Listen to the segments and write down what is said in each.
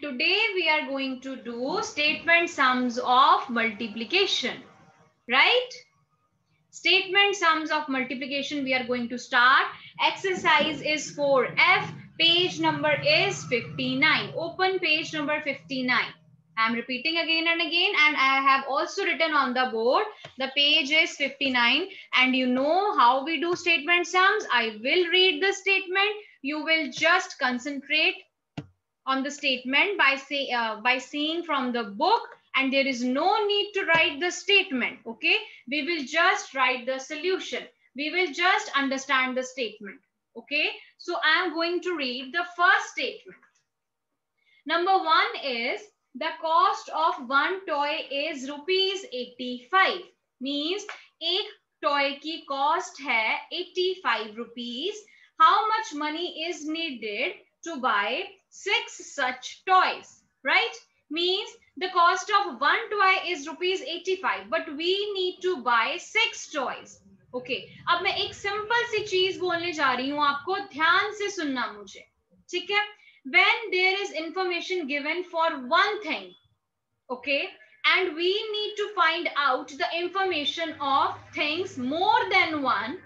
today we are going to do statement sums of multiplication, right? Statement sums of multiplication we are going to start. Exercise is for F. Page number is 59. Open page number 59. I'm repeating again and again and I have also written on the board the page is 59 and you know how we do statement sums. I will read the statement. You will just concentrate on the statement by, say, uh, by seeing from the book and there is no need to write the statement. Okay, we will just write the solution. We will just understand the statement. Okay, so I am going to read the first statement. Number one is the cost of one toy is rupees 85 means एक toy की cost है 85 rupees how much money is needed to buy six such toys right means the cost of one toy is rupees 85 but we need to buy six toys okay okay, अब मैं एक simple सी चीज बोलने जा रही हूं आपको ध्यान से सुनना मुझे ठीक है when there is information given for one thing, okay, and we need to find out the information of things more than one,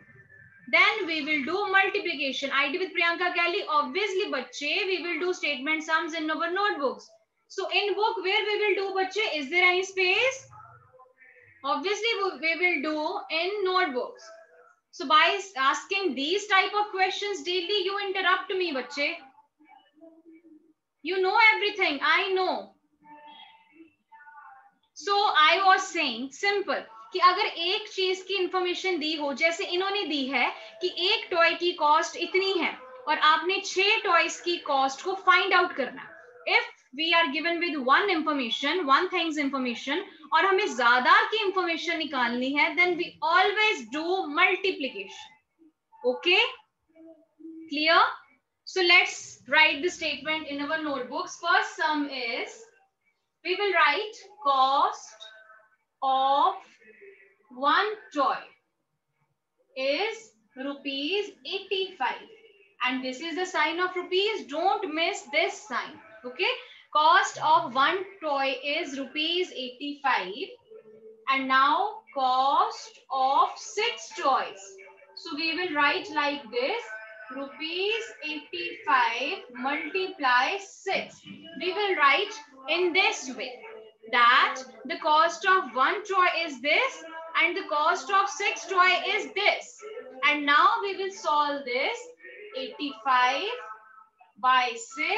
then we will do multiplication. ID with Priyanka Kelly, obviously, bache, we will do statement sums in our notebooks. So in book, where we will do bache, is there any space? Obviously, we will do in notebooks. So by asking these type of questions daily, you interrupt me, bache. You know everything. I know. So I was saying simple कि अगर एक चीज़ की information दी हो जैसे इन्होंने दी है कि एक टॉय की कॉस्ट इतनी है और आपने छह टॉयज की कॉस्ट को फाइंड आउट करना if we are given with one information one things information और हमें ज़्यादा की इंफॉर्मेशन निकालनी है then we always do multiplication okay clear So let's write the statement in our notebooks. First sum is, we will write cost of one toy is rupees 85. And this is the sign of rupees. Don't miss this sign. Okay. Cost of one toy is rupees 85. And now cost of six toys. So we will write like this rupees 85 multiply 6. We will write in this way that the cost of one toy is this and the cost of six toy is this. And now we will solve this 85 by 6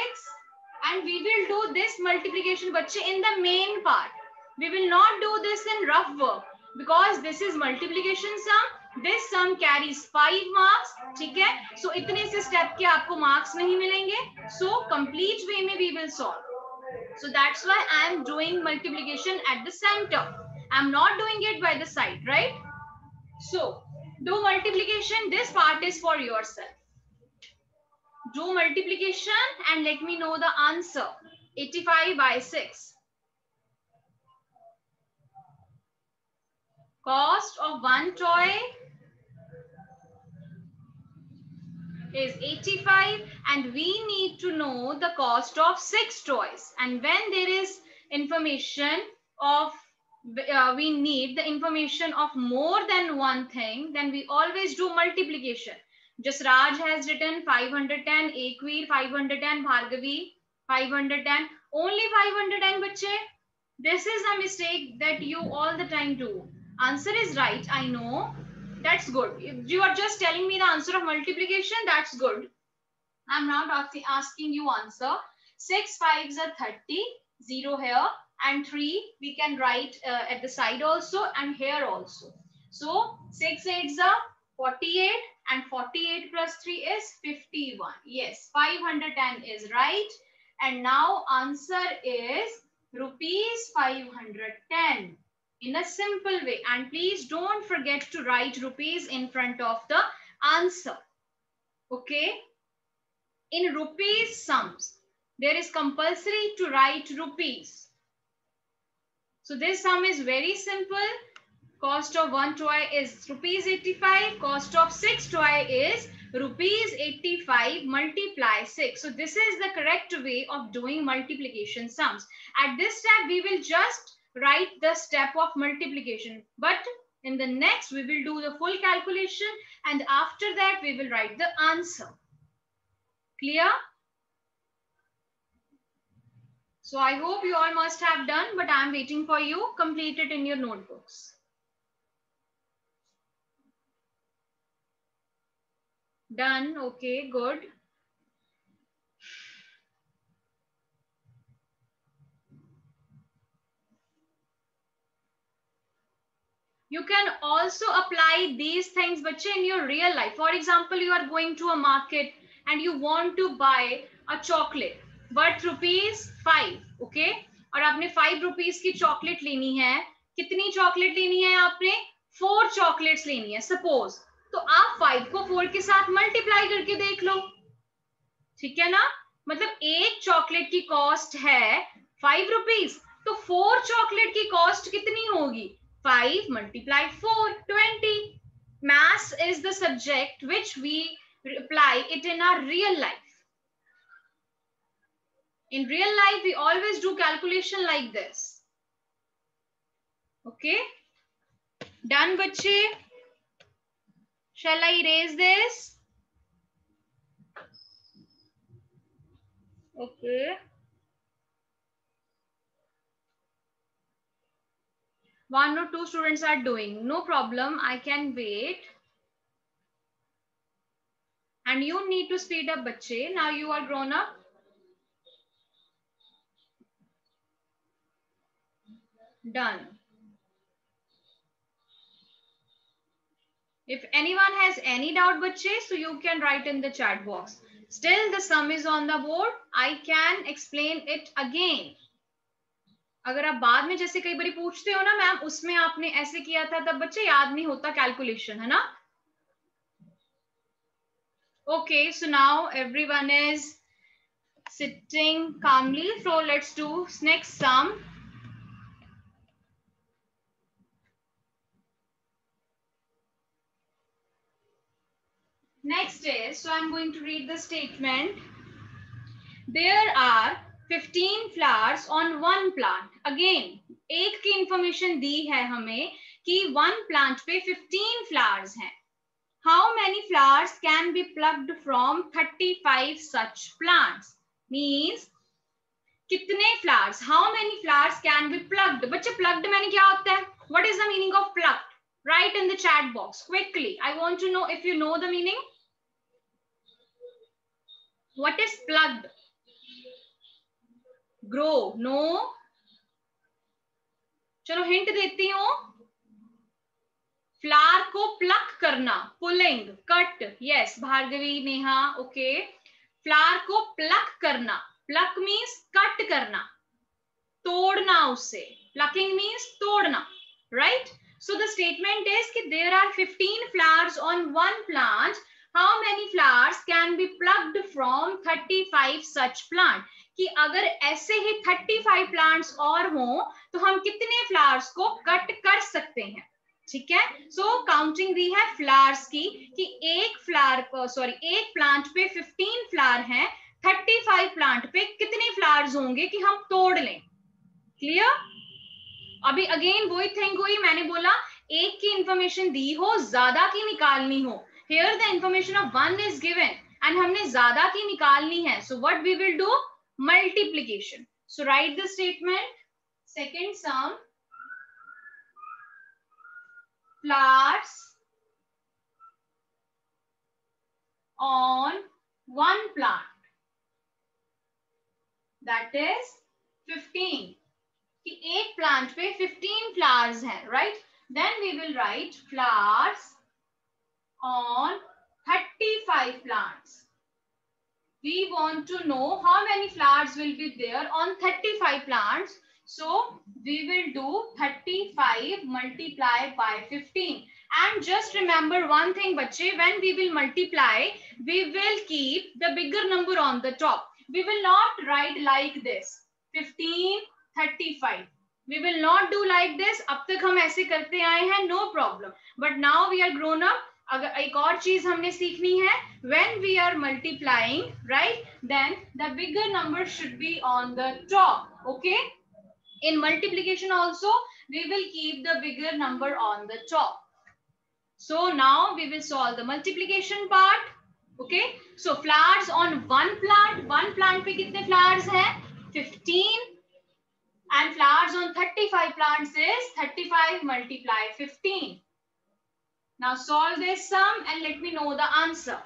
and we will do this multiplication bache in the main part. We will not do this in rough work because this is multiplication sum this some carries five marks ठीक है सो so, इतने से step के आपको marks नहीं मिलेंगे so complete वे में we will solve so that's why i am doing multiplication at the center i'm not doing it by the side right? So do multiplication this part is for yourself. Do multiplication and let me know the answer. 85 by 6 cost of one toy is 85 and we need to know the cost of six toys. And when there is information of, uh, we need the information of more than one thing, then we always do multiplication. Jasraj has written 510, Ekveer 510, Bhargavi 510, only 510 bache. This is a mistake that you all the time do. Answer is right, I know. That's good. If you are just telling me the answer of multiplication, that's good. I'm not asking you answer. 6 5s are 30, 0 here and 3 we can write uh, at the side also and here also. So 6 8s are 48 and 48 plus 3 is 51. Yes, 510 is right. And now answer is rupees 510 in a simple way. And please don't forget to write rupees in front of the answer. Okay. In rupees sums, there is compulsory to write rupees. So this sum is very simple. Cost of one toy is rupees 85. Cost of six toy is rupees 85 multiply 6 so this is the correct way of doing multiplication sums at this step we will just write the step of multiplication but in the next we will do the full calculation and after that we will write the answer clear so i hope you all must have done but i'm waiting for you complete it in your notebooks Done. Okay, good. You can also apply these things but in your real life. For example, you are going to a market and you want to buy a chocolate worth rupees five. Okay? और आपने five rupees की chocolate लेनी है। कितनी chocolate लेनी है आपने? Four chocolates लेनी है, सपोज़। तो आप फाइव को फोर के साथ मल्टीप्लाई करके देख लो। ठीक है ना? मतलब एक चॉकलेट की कॉस्ट है फाइव रुपीज़ तो फोर चॉकलेट की कॉस्ट कितनी होगी? Five multiply four, twenty. Maths is the subject which we apply it in our real life in real life we always do calculation like this okay done bache Shall I erase this? Okay. One or two students are doing. No problem. I can wait. And you need to speed up, bache. Now you are grown up. Done. If anyone has any doubt, bache, so you can write in the chat box. Still, the sum is on the board. I can explain it again. अगर आप बाद में जैसे कई बार पूछते हो ना ma'am उसमें आपने ऐसे किया था तब बच्चे याद नहीं होता कैलकुलेशन है ना okay so now everyone is sitting calmly so let's do next sum Next is, so I'm going to read the statement. There are 15 flowers on one plant. Again, एक की information दी है हमें कि one plant पे 15 flowers हैं. How many flowers can be plucked from 35 such plants? Means कितने flowers? How many flowers can be plucked? बच्चे plucked मैंने क्या होता है? What is the meaning of plucked? Write in the chat box quickly. I want to know if you know the meaning. What is plugged? Grow. No. चलो hint देती हूँ। Flower को pluck करना। Pulling cut yes Bhargavi, Neha okay flower को pluck करना। Pluck means cut करना। तोड़ना उससे प्लकिंग मीन्स तोड़ना। Right so the statement is कि there are 15 flowers on one plant how many flowers can be plucked from 35 such plant? कि अगर ऐसे ही 35 plants और हों तो हम कितने flowers को कट कर सकते हैं? ठीक है? सो so, काउंटिंग दी है फ्लावर्स की कि एक फ्लावर सॉरी एक प्लांट पे 15 फ्लावर हैं 35 प्लांट पे कितने फ्लावर्स होंगे कि हम तोड़ लें? क्लियर अभी अगेन वही थिंग हुई मैंने बोला एक की इंफॉर्मेशन दी हो ज़्यादा की निकालनी हो here the information of one is given and हमने ज़्यादा की निकालनी है। So what we will do multiplication so write the statement second sum plus on one plant. That is 15 एक प्लांट पे fifteen flowers flowers right then we will write write on 35 plants. We want to know how many flowers will be there on 35 plants. So we will do 35 multiply by 15. And just remember one thing, bache, when we will multiply, we will keep the bigger number on the top. We will not write like this. 15, 35. We will not do like this. Up tak hum aise karte aaye no problem. But now we are grown up. अगर एक और चीज़ हमने सीखनी है when we are multiplying right then the bigger number should be on the top okay in multiplication also we will keep the bigger number on the top so now we will solve the multiplication part okay so flowers on one plant one plant पे कितने flowers हैं? Fifteen and flowers on thirty five plants is thirty five multiply fifteen now solve this sum and let me know the answer.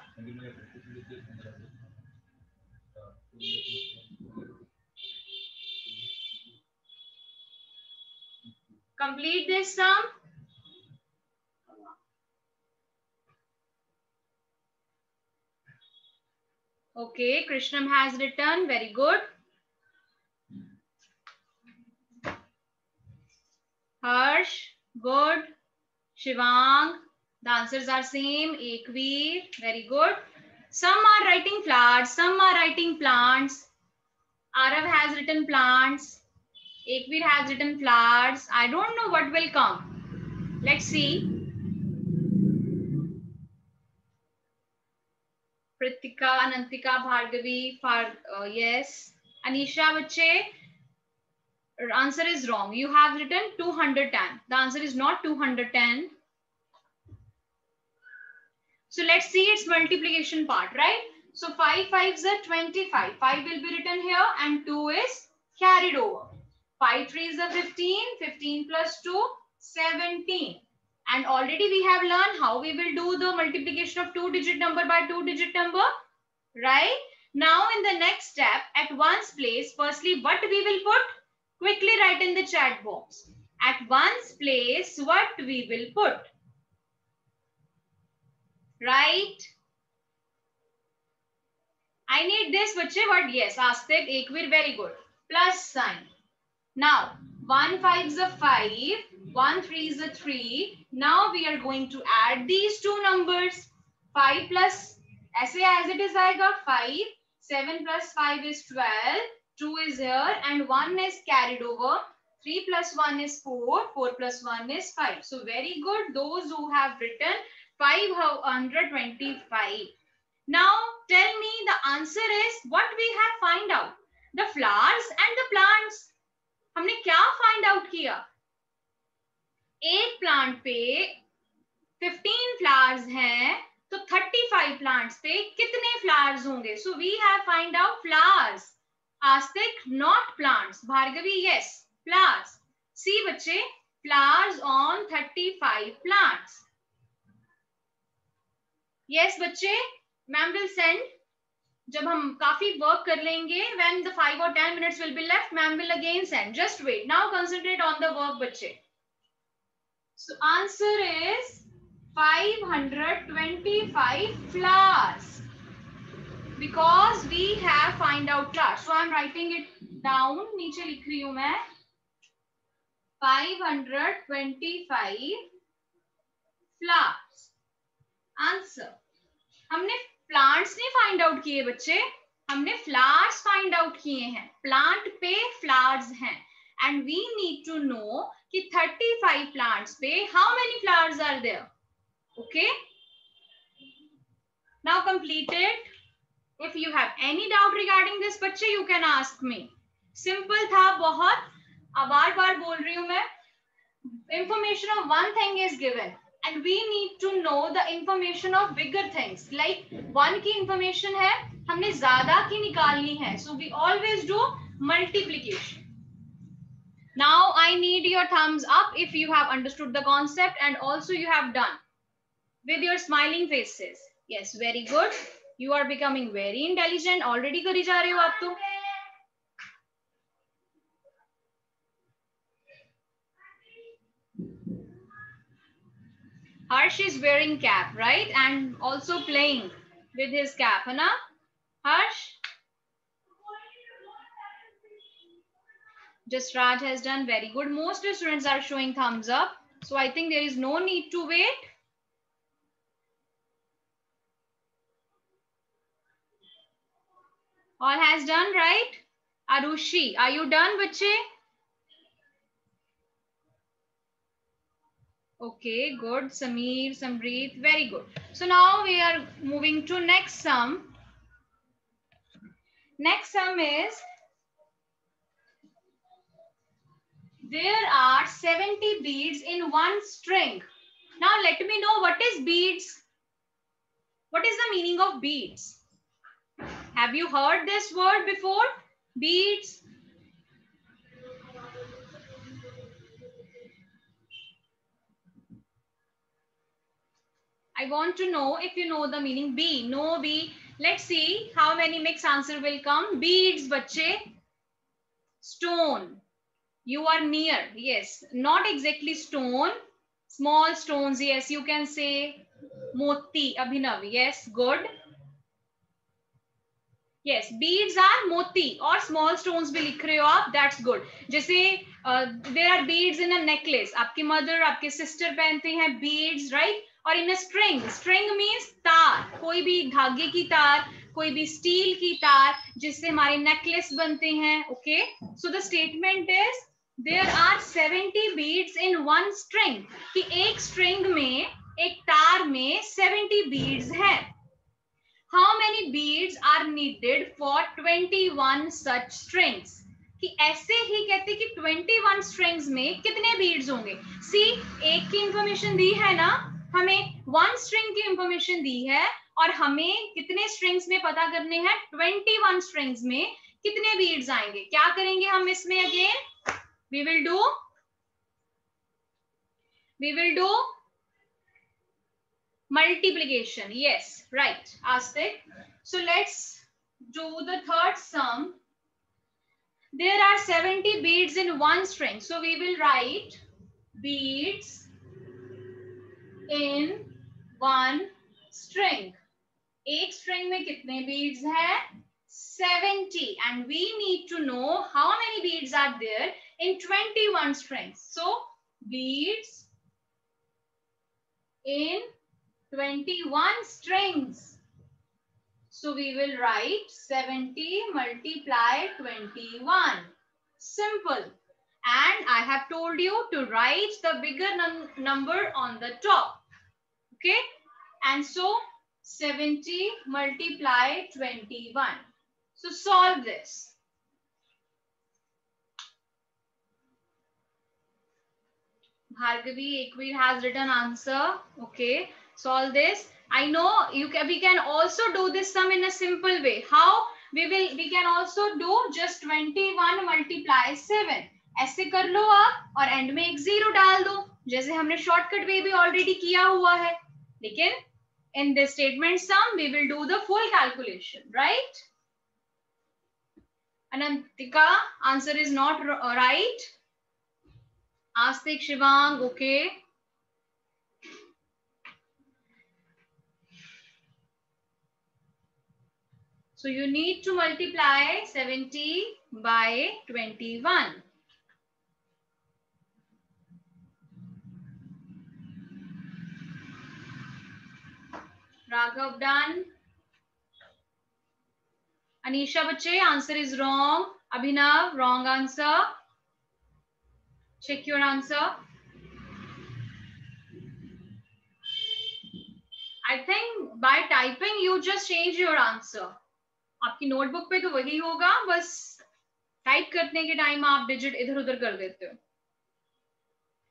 Complete this sum. Okay, Krishnam has returned. Very good. Harsh, good. Shivang, the answers are same. Ekveer, very good. Some are writing flowers, some are writing plants. Arav has written plants. Ekveer has written flowers. I don't know what will come. Let's see. Pritika, Anantika, Bhargavi, Far, uh, yes. Anisha Bache, answer is wrong. You have written 210. The answer is not 210. So let's see its multiplication part, right? So 5 5s are 25. 5 will be written here and 2 is carried over. 5 3s are 15. 15 plus 2, 17. And already we have learned how we will do the multiplication of two digit number by two digit number, right? Now in the next step, at one's place, firstly, what we will put? Quickly write in the chat box. At one's place, what we will put? Right? I need this, bache, but yes, Astik, Ekveer, very good. Plus sign. Now, 1 5 is a 5, 1 3 is a 3. Now we are going to add these two numbers. 5 plus, as it is, aega 5. 7 plus 5 is 12. 2 is here and 1 is carried over. 3 plus 1 is 4. 4 plus 1 is 5. So very good. Those who have written 525. Now tell me the answer is what we have find out. The flowers and the plants. हमने क्या find out किया? एक plant पे 15 flowers हैं तो 35 plants पे कितने flowers होंगे? So we have find out flowers. Astik, not plants. Bhargavi, yes, flowers. See बच्चे, flowers on 35 plants. Yes बच्चे, ma'am will send. जब हम काफ़ी वर्क कर लेंगे when the five or ten minutes will be left ma'am will again send just wait now concentrate on the work बच्चे so answer is 525 flowers because we have find out flowers so i'm writing it down नीचे लिख रही हूँ मैं 525 flowers answer हमने plants नहीं find out किए बच्चे, हमने फ्लावर्स फाइंड आउट किए हैं। प्लांट पे फ्लावर्स हैं। And we need to know कि 35 प्लांट्स पे how many flowers are there okay now completed if you have any doubt regarding this बच्चे you can ask me simple था, बहुत। बार बार बोल रही हूँ मैं। Information of one thing is given and we need to know the information of bigger things like one की information है हमने ज़्यादा की निकालनी है so we always do multiplication now i need your thumbs up if you have understood the concept and also you have done with your smiling faces yes very good you are becoming very intelligent already करी जा रहे हो आप तो Harsh is wearing cap, right? And also playing with his cap, ना? Harsh? Jasraj has done very good. Most students are showing thumbs up. So I think there is no need to wait. All has done, right? Arushi, are you done, bache? Okay, good. Sameer, Samreet, very good. So now we are moving to next sum. Next sum is there are 70 beads in one string. Now let me know what is beads. What is the meaning of beads? Have you heard this word before? Beads. I want to know if you know the meaning B. No B. Let's see how many mixed answer will come. Beads, bache. Stone. You are near. Yes. Not exactly stone. Small stones. Yes. You can say moti. Abhinav. Yes. Good. yes beads are moti or small stones भी लिख रहे हो आप that's good जैसे uh, there are beads in a necklace आपकी mother आपके sister पहनते हैं beads right और इन स्ट्रिंग स्ट्रिंग मीन्स तार, कोई भी धागे की तार, कोई भी स्टील की तार, जिससे हमारे नेकलेस बनते हैं okay so the statement is there are 70 beads in one string कि एक स्ट्रिंग में, एक तार में 70 बीड्स हैं। How many beads are needed for 21 such strings कि ऐसे ही कहते कि 21 स्ट्रिंग्स में कितने बीड्स होंगे? सी एक की इंफॉर्मेशन दी है ना? हमें वन स्ट्रिंग की इंफॉर्मेशन दी है और हमें कितने स्ट्रिंग्स में पता करने हैं? ट्वेंटी वन स्ट्रिंग्स में कितने बीड्स आएँगे? क्या करेंगे हम इसमें again we will do we will do multiplication yes right आज तक so let's do the third sum there are seventy beads in one string so we will write beads in one string एक string में कितने beads हैं? Seventy and we need to know how many beads are there in twenty one string so beads in twenty one string so we will write seventy multiply twenty one simple And I have told you to write the bigger num number on the top. Okay. And so 70 multiply 21. So solve this. Bhargavi Ekveer has written answer. Okay. Solve this. I know you can, we can also do this sum in a simple way. How? We will, we can also do just 21 multiply 7. ऐसे कर लो आप, और and में एक zero डाल दो। जैसे हमने शॉर्टकट वे भी ऑलरेडी किया हुआ है। लेकिन in this statement sum we will do the full calculation right Anantika answer is not right Astik, Shivang okay So you need to multiply 70 by 21. Raghav done. Anisha bache, answer is wrong. Abhinav, wrong answer. Check your answer. I think by typing you just change your answer आपकी notebook पे तो वही होगा बस type करने के time आप digit इधर उधर कर देते हो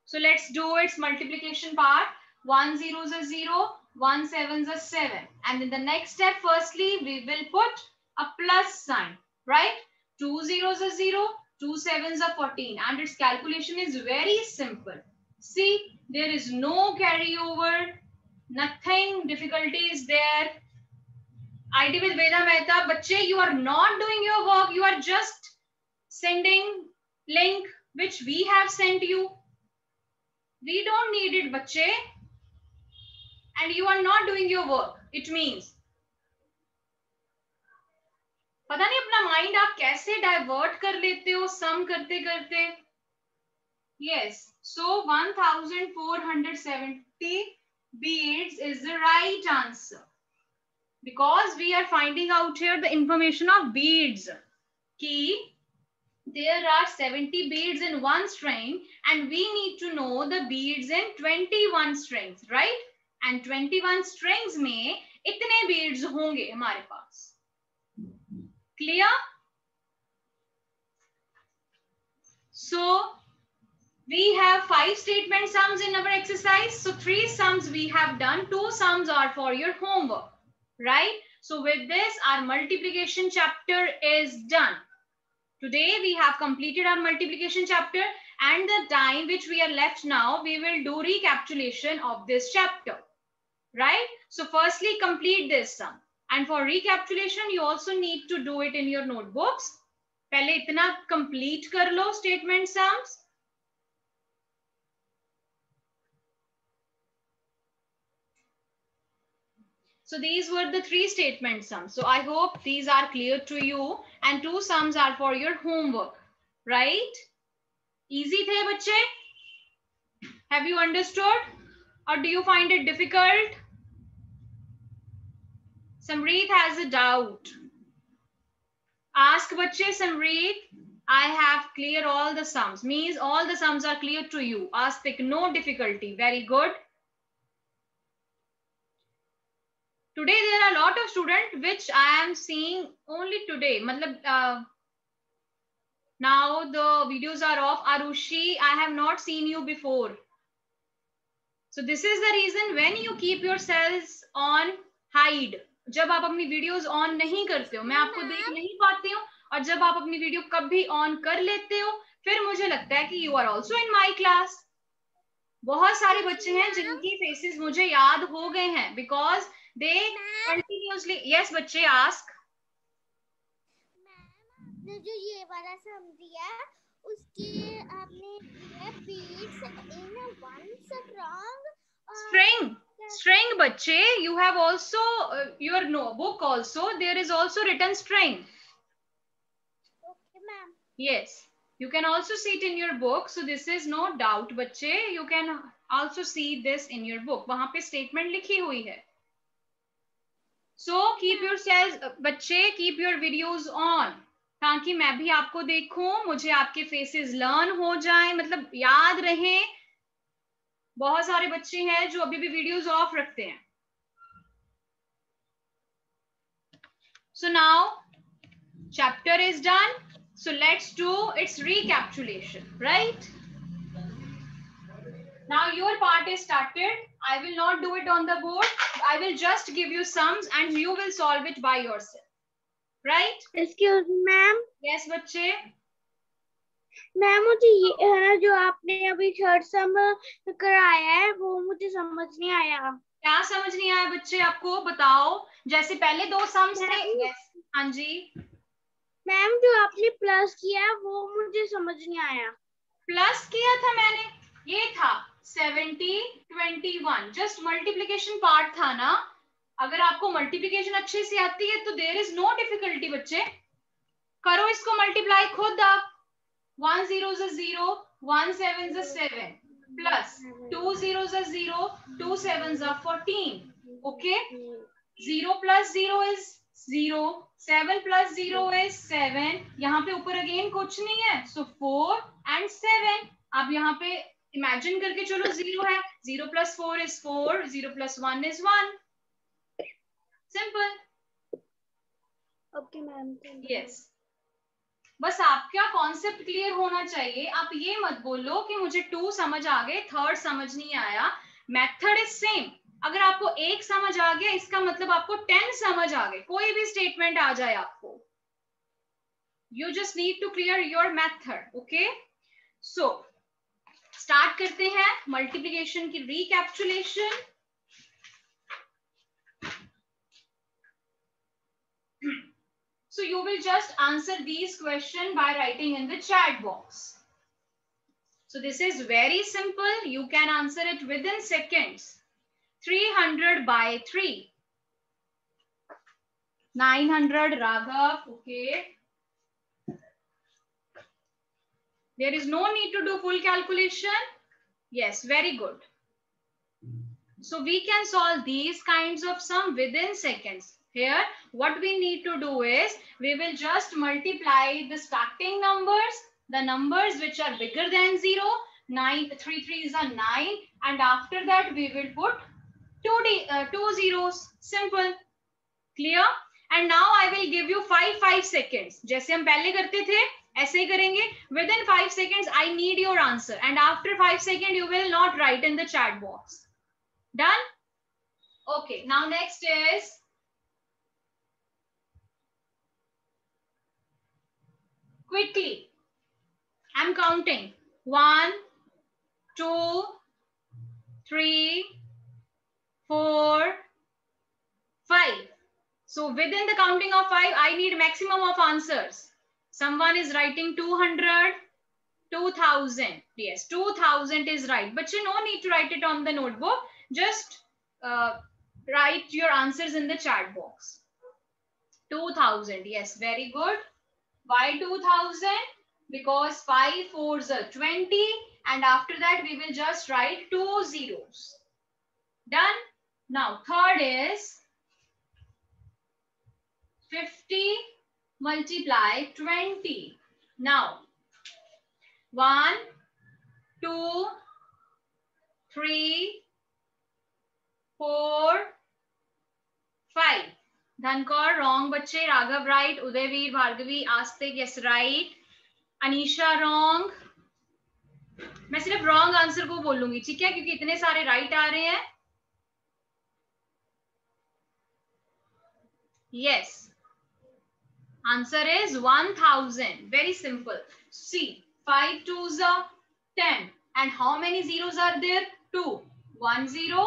so let's do it's multiplication part one zero zero 1 sevens are 7. And in the next step, firstly, we will put a plus sign, right? 2 zeros are 0, 2 sevens are 14. And its calculation is very simple. See, there is no carryover, nothing difficulty is there. I did with Veda Mehta, Bache, you are not doing your work. You are just sending link which we have sent you. We don't need it, Bache and you are not doing your work it means पता नहीं अपना mind आप कैसे divert कर लेते हो सम करते करते yes so 1470 beads is the right answer because we are finding out here the information of beads कि there are 70 beads in one string and we need to know the beads in 21 strings, right? And 21 strings में इतने beads होंगे हमारे पास. Clear? So we have five statement sums in our exercise. So three sums we have done. Two sums are for your homework, right? So with this, our multiplication chapter is done. Today we have completed our multiplication chapter and the time which we are left now, we will do recapitulation of this chapter, right? So firstly, complete this sum. And for recapitulation, you also need to do it in your notebooks. पहले इतना complete कर लो statement sums. So these were the three statement sums. So I hope these are clear to you and two sums are for your homework, right? Easy the बच्चे? Have you understood? Or do you find it difficult? Samreet has a doubt. Ask bache Samreet, I have clear all the sums. Means all the sums are clear to you. Ask, Aspect no difficulty. Very good. Today there are a lot of students which I am seeing only today. Matlab, uh, now the videos are off. Arushi, I have not seen you before. So this is the reason when you keep yourselves on hide, जब आप अपनी videos on नहीं करते हो मैं आपको देख नहीं पाती हूँ और जब आप अपनी वीडियो कभी ऑन कर लेते हो फिर मुझे लगता है कि you are also in my class बहुत सारे बच्चे हैं जिनकी फेसेस मुझे याद हो गए हैं बिकॉज़ दे कंटिन्यूसली यस बच्चे आस्क जो ये वाला सम दिया उसके आपने beats in one strong string. String बच्चे you have also uh, your notebook also there is also written string okay ma'am yes you can also see it in your book so this is no doubt बच्चे you can also see this in your book वहाँ पे statement लिखी हुई है so keep yourselves बच्चे keep your videos on ताकि मैं भी आपको देखूँ मुझे आपके फेसेस लर्न हो जाए मतलब याद रहे बहुत सारे बच्चे हैं जो अभी भी वीडियोस ऑफ़ रखते हैं so now chapter is done so let's do its recapitulation right now your part is started i will not do it on the board i will just give you sums and you will solve it by yourself right excuse ma'am yes बच्चे ma'am मुझे ये है ना जो आपने अभी third सम कराया है वो मुझे समझ नहीं आया। क्या समझ नहीं आया बच्चे? आपको बताओ। जैसे पहले दो सम्स थे। हाँ जी। मैम जो आपने प्लस किया है वो मुझे समझ नहीं आया। प्लस किया था मैंने? ये था। Seventy twenty one just multiplication part था ना। अगर आपको मल्टीप्लीकेशन अच्छे से आती है तो देर इज़ नो डिफिकल्टी बच्चे। करो इसको मल्टीप्लाई खुद आप। One zero is a zero, one seven is a seven. Plus two zeros are zero, two sevens are fourteen. Okay. Zero plus zero is zero. Seven plus zero is seven. यहाँ पे ऊपर again कुछ नहीं है So four and seven. आप यहाँ पे imagine करके चलो ज़ीरो है zero plus four is four zero plus one is one simple okay ma'am yes बस आपका कॉन्सेप्ट क्लियर होना चाहिए। आप ये मत बोलो कि मुझे टू समझ आ गए थर्ड समझ नहीं आया। मेथड इज़ सेम अगर आपको एक समझ आ गया, इसका मतलब आपको टेन समझ आ गए। कोई भी स्टेटमेंट आ जाए आपको। You just need to clear your method okay so start करते हैं मल्टीप्लीकेशन की रिकैप्चुलेशन So you will just answer these questions by writing in the chat box. So this is very simple. You can answer it within seconds. 300 by 3. 900 Raghav, okay. There is no need to do full calculation. Yes, very good. So we can solve these kinds of sum within seconds. here what we need to do is we will just multiply the starting numbers the numbers which are bigger than 0 9 3 3 is a 9 and after that we will put two, d, uh, two zeros simple clear and now i will give you 5 5 seconds जैसे हम पहले करते थे ऐसे ही करेंगे within 5 seconds i need your answer and after 5 seconds you will not write in the chat box done okay now next is quickly. I'm counting. One, two, three, four, five. So within the counting of five, I need maximum of answers. Someone is writing 200, 2000. Yes, 2000 is right. But you no need to write it on the notebook. Just uh, write your answers in the chat box. 2000. Yes, very good. Why 2000? Because 5 fours are 20 and after that we will just write two zeros. Done? Now third is 50 multiply 20. Now 1, 2, 3, 4, 5. Dhankaur wrong बच्चे, Raghav right, Udayveer, Bhargavi, आस्तिक, yes right, Anisha wrong मैं सिर्फ़ wrong answer को बोलूँगी, ठीक है? क्योंकि इतने सारे राइट आ रहे हैं। Yes answer is one thousand very simple see five two then and how many zeros are there two one zero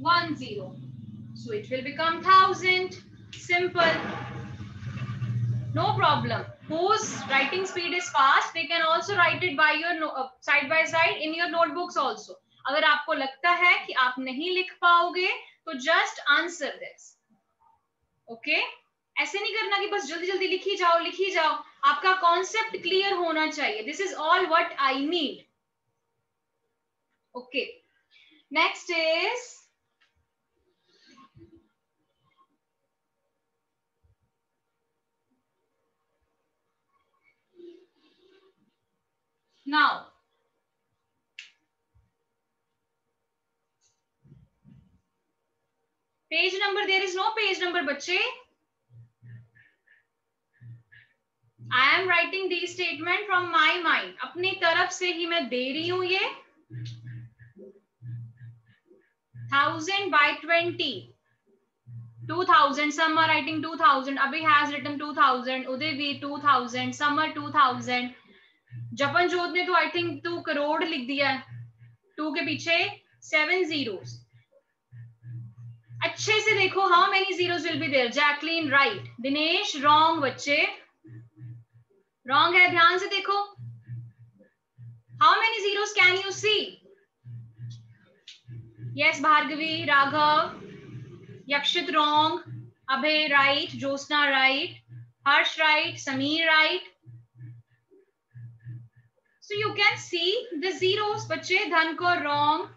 one zero so it will become thousand Simple. No problem. Whose writing speed is fast, they can also write it by your uh, side by side in your notebooks also. अगर आपको लगता है कि आप नहीं लिख पाओगे तो जस्ट आंसर दिस ओके ऐसे नहीं करना कि बस जल्दी जल्दी लिखी जाओ लिखी जाओ आपका कॉन्सेप्ट क्लियर होना चाहिए this is all what I need okay next is Now, page number, there is no page number, bache. I am writing the statement from my mind. अपनी तरफ़ से ही मैं दे रही हूँ ये. Thousand by twenty two thousand Samar writing two thousand Abhi has written two thousand Uday भी two thousand Samar two thousand Japanjot ने तो आई थिंक टू करोड़ लिख दिया है। टू के पीछे सेवन ज़ीरो अच्छे से देखो how many zeros will be there Jacqueline right Dinesh wrong बच्चे। रॉन्ग है, ध्यान से देखो। How many zeros can you see yes Bhargavi Raghav Yakshit wrong Abhay right Jyotna right Harsh right Samir right So you can see the zeros, bache Dhankor wrong.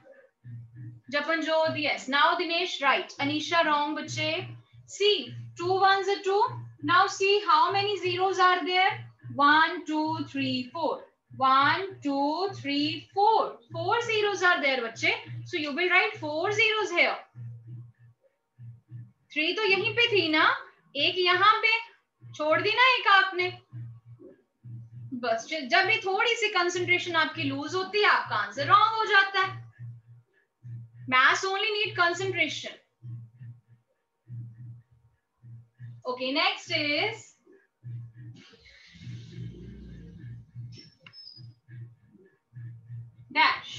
Japanjod, yes. Now Dinesh right. Anisha wrong, bache. See, two ones are two. Now see how many zeros are there? One, two, three, four. One, two, three, four. Four zeros are there, bache. So you will write four zeros here. Three तो यहीं पे थी ना एक यहाँ पे छोड़ दी ना एक आपने बस, जब भी थोड़ी सी कंसेंट्रेशन आपकी लूज होती है, आपका आंसर रॉन्ग हो जाता है। Maths only need concentration okay next is dash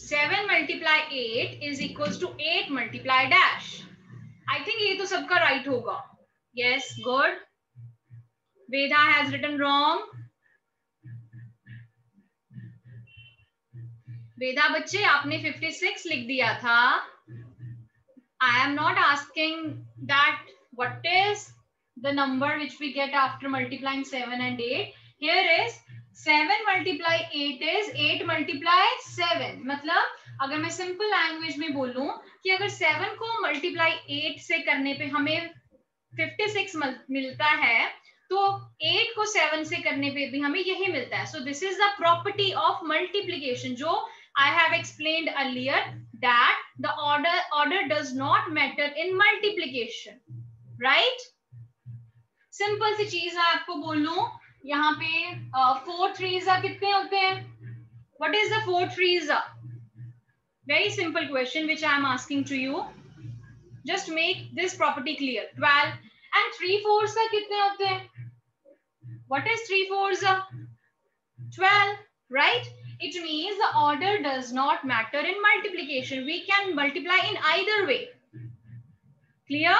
seven multiply eight is equal to eight multiply dash I think ये तो सबका राइट होगा। Yes good Veda has written wrong Veda बच्चे, आपने 56 लिख दिया था। I am not asking that what is the number which we get after multiplying 7 and 8 here is 7 multiply 8 is 8 multiply 7 मतलब अगर मैं सिंपल लैंग्वेज में बोलूँ, कि अगर 7 को मल्टीप्लाई 8 से करने पे हमें 56 मिलता है तो 8 को 7 से करने पे भी हमें यही मिलता है। So this is the property of multiplication जो I have explained earlier that the order order does not matter in multiplication right simple सी चीज है आपको बोलू यहाँ पे फोर थ्रीजा कितने होते हैं what is the four थ्रीजा very simple question which I am asking to you just make this property clear twelve and three four का कितने होते हैं what is three fours twelve right it means the order does not matter in multiplication we can multiply in either way clear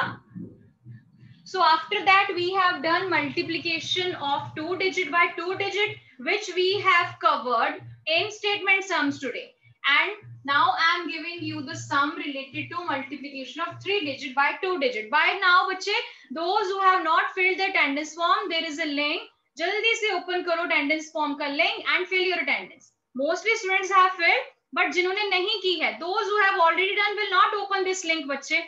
so after that we have done multiplication of two digit by two digit which we have covered in statement sums today and now i am giving you the sum related to multiplication of three digit by two digit by now bache those who have not filled the attendance form there is a link जल्दी से open करो attendance form का link and fill your attendance Mostly students have filled but जिन्होंने नहीं की है those who have already done will not open this link बच्चे।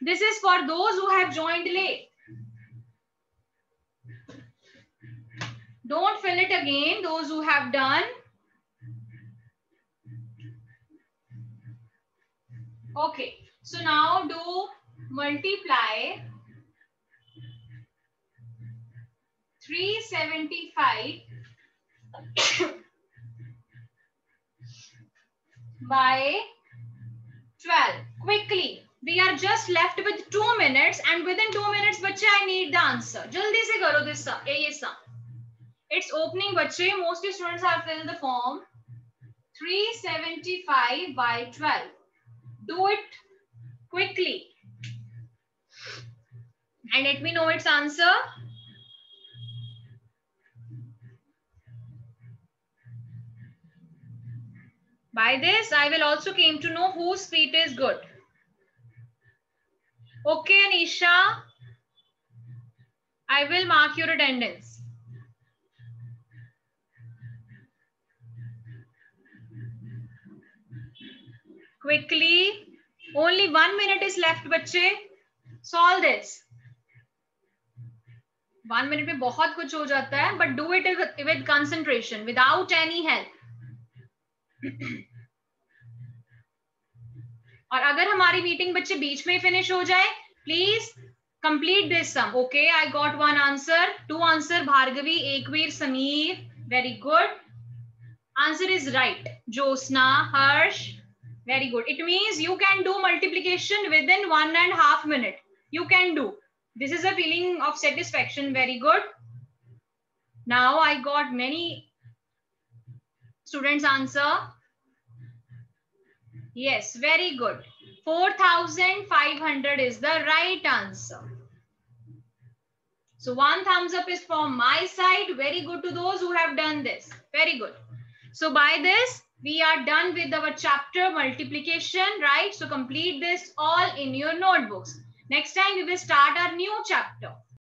This is for those who have joined late don't fill it again, those who have done. Okay, so now do multiply 375 by 12 quickly. We are just left with two minutes and within two minutes bache i need the answer. jaldi se karo this sum ye sum it's opening bache mostly students have filled the form. 375 by 12 do it quickly. And let me know its answer By this, I will also came to know whose speed is good. Okay, Anisha. I will mark your attendance. Quickly. Only one minute is left, बच्चे. Solve this. One minute में बहुत कुछ हो जाता है, but do it with concentration, without any help. और अगर हमारी मीटिंग बच्चे बीच में फिनिश हो जाए please complete this sum okay I got one answer two answer Bhargavi एक Veer Samir very good answer is right Josna Harsh very good it means you can do multiplication within one and half minute you can do this is a feeling of satisfaction very good now I got many students answer? Yes very good. 4500 is the right answer. So one thumbs up is from my side. Very good to those who have done this. Very good. So by this we are done with our chapter multiplication right? So complete this all in your notebooks. Next time we will start our new chapter